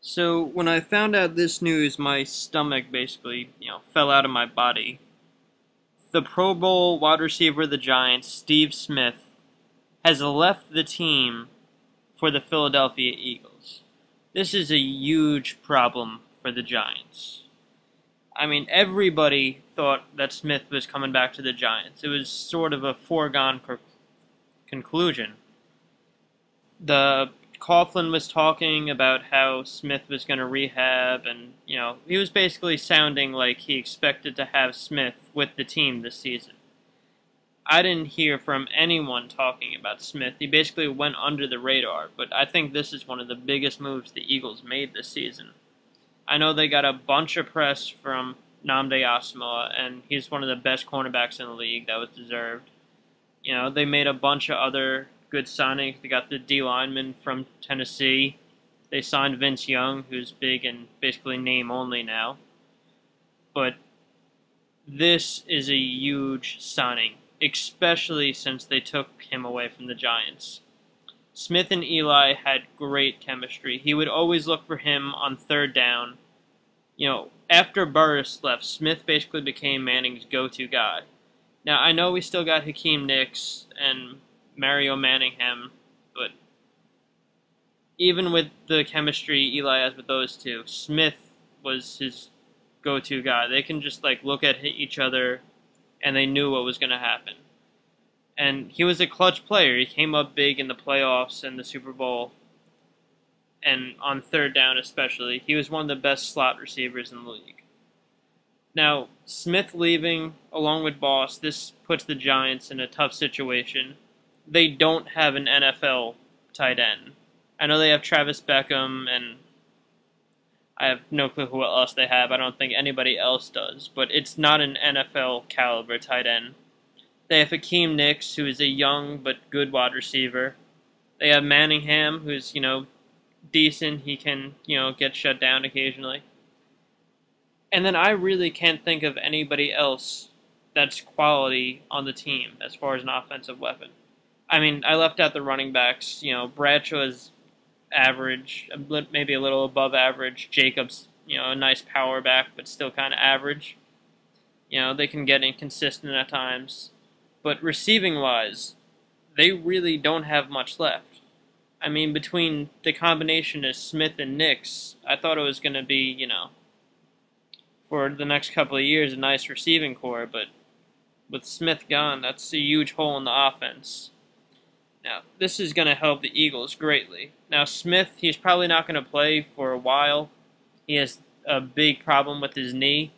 So when I found out this news, my stomach basically, you know, fell out of my body. The Pro Bowl wide receiver of the Giants, Steve Smith, has left the team for the Philadelphia Eagles. This is a huge problem for the Giants. I mean, everybody thought that Smith was coming back to the Giants. It was sort of a foregone conclusion. The Coughlin was talking about how Smith was going to rehab, and you know he was basically sounding like he expected to have Smith with the team this season. I didn't hear from anyone talking about Smith. He basically went under the radar, but I think this is one of the biggest moves the Eagles made this season. I know they got a bunch of press from Nnamdi Asomugha, and he's one of the best cornerbacks in the league. That was deserved. You know, they made a bunch of other good signings. They got the D lineman from Tennessee. They signed Vince Young, who's big and basically name only now. But this is a huge signing, especially since they took him away from the Giants. Smith and Eli had great chemistry. He would always look for him on third down. You know, after Burress left, Smith basically became Manning's go to guy. Now, I know we still got Hakeem Nicks and Mario Manningham, but even with the chemistry Eli has with those two, Smith was his go-to guy. They can just like look at each other, and they knew what was going to happen. And he was a clutch player. He came up big in the playoffs and the Super Bowl, and on third down especially, he was one of the best slot receivers in the league. Now, Smith leaving along with Boss, this puts the Giants in a tough situation they don't have an NFL tight end. I know they have Travis Beckum, and I have no clue who else they have. I don't think anybody else does, but it's not an NFL caliber tight end. They have Hakeem Nicks, who is a young but good wide receiver. They have Manningham, who's, you know, decent. He can, you know, get shut down occasionally. And then I really can't think of anybody else that's quality on the team as far as an offensive weapon. I mean, I left out the running backs. You know, Bradshaw is average, maybe a little above average. Jacobs, you know, a nice power back, but still kind of average. You know, they can get inconsistent at times. But receiving wise, they really don't have much left. I mean, between the combination of Smith and Nicks, I thought it was going to be, you know, for the next couple of years, a nice receiving corps, but with Smith gone, that's a huge hole in the offense. Now, this is going to help the Eagles greatly. Now, Smith, he's probably not going to play for a while. He has a big problem with his knee.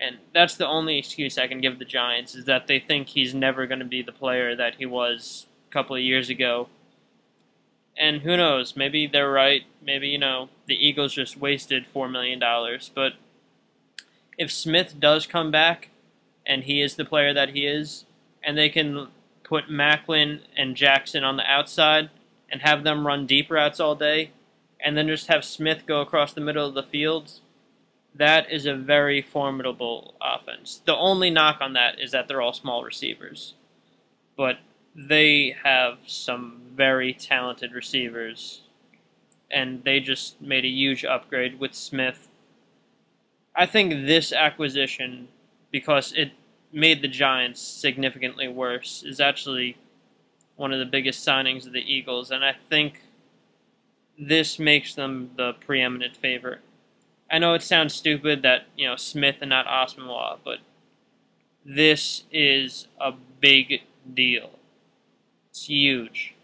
And that's the only excuse I can give the Giants, is that they think he's never going to be the player that he was a couple of years ago. And who knows, maybe they're right. Maybe, you know, the Eagles just wasted $4 million. But if Smith does come back, and he is the player that he is, and they can put Maclin and Jackson on the outside and have them run deep routes all day, and then just have Smith go across the middle of the fields, that is a very formidable offense. The only knock on that is that they're all small receivers. But they have some very talented receivers, and they just made a huge upgrade with Smith. I think this acquisition, because it made the Giants significantly worse is actually one of the biggest signings of the Eagles, and I think this makes them the preeminent favorite. I know it sounds stupid that, you know, Smith and not Asomugha, but this is a big deal. It's huge.